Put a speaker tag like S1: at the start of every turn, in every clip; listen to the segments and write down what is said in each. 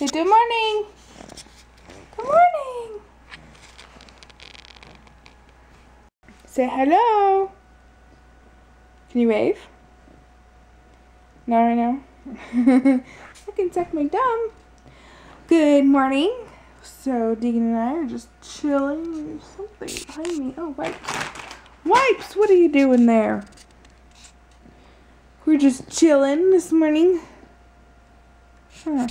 S1: Good morning. Good morning. Say hello. Can you wave? No, right now. I can suck my thumb. Good morning. So Degan and I are just chilling. There's something behind me. Oh, wipes. Wipes! What are you doing there? We're just chilling this morning. Huh.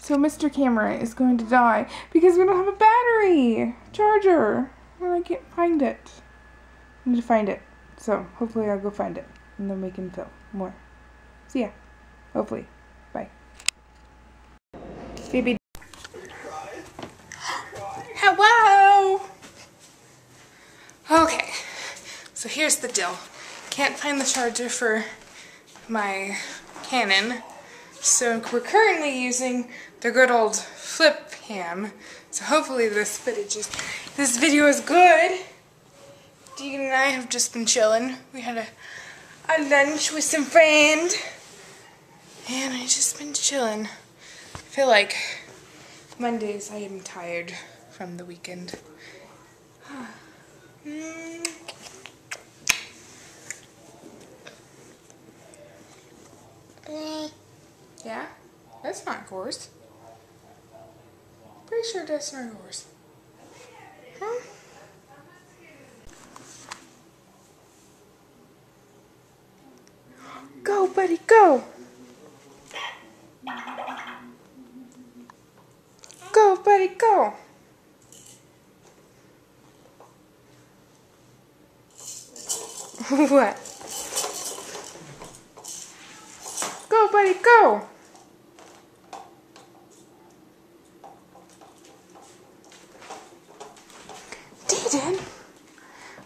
S1: So Mr. Camera is going to die because we don't have a battery charger. And I can't find it. I need to find it. So hopefully I'll go find it. And then we can film more. See ya. Hopefully. Bye. Baby. Hello! Okay. So here's the deal. Can't find the charger for my Canon. So we're currently using the good old flip cam. So hopefully this footage is, this video is good. Degan and I have just been chilling. We had a, a lunch with some friends. And I just been chilling. I feel like Mondays I am tired from the weekend. mm. Yeah? That's not horse. Pretty sure that's not horse. Huh? Go, buddy, go! Go, buddy, go! what? Go, buddy, go!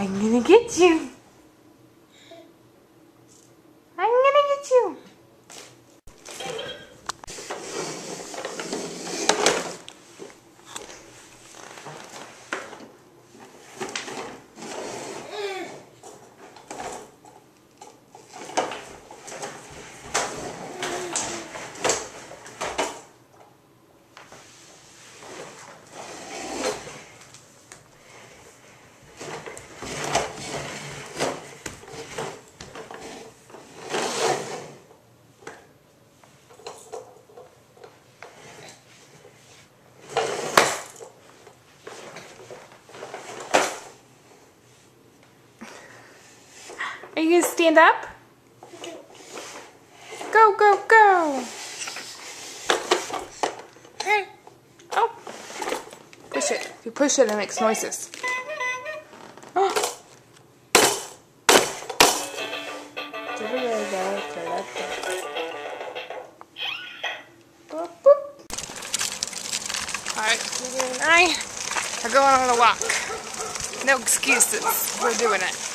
S1: I'm gonna get you. I'm gonna get you. Stand up? Go, go, go! Oh! Push it. If you push it, it makes noises. Alright, I are going on a walk. No excuses. We're doing it.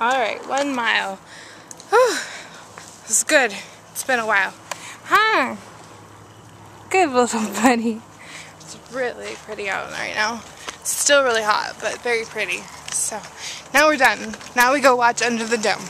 S1: Alright, one mile. Whew. This is good. It's been a while. Huh. Good little buddy. It's really pretty out right now. It's still really hot, but very pretty. So, now we're done. Now we go watch Under the Dome.